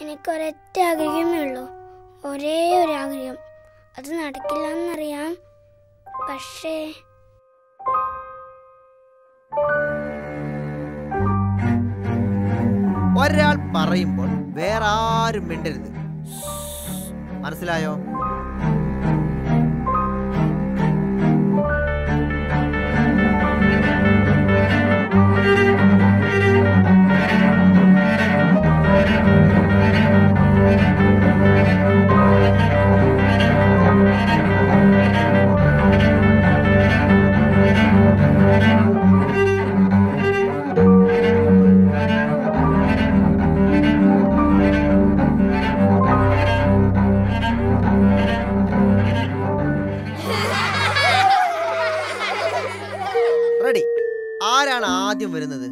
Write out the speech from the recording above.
എനിക്കൊരൊറ്റ ആഗ്രഹമേ ഉള്ളൂ. ഒരേ ഒരു ആഗ്രഹം. അത് നടക്കില്ല എന്നറിയാം പക്ഷേ ഒരാൾ പറയുമ്പോൾ വേറെ ആരും മിണ്ടരുത്. മനസ്സിലായോ? റെഡി. ആരാണ് ആദ്യം വരുന്നത്?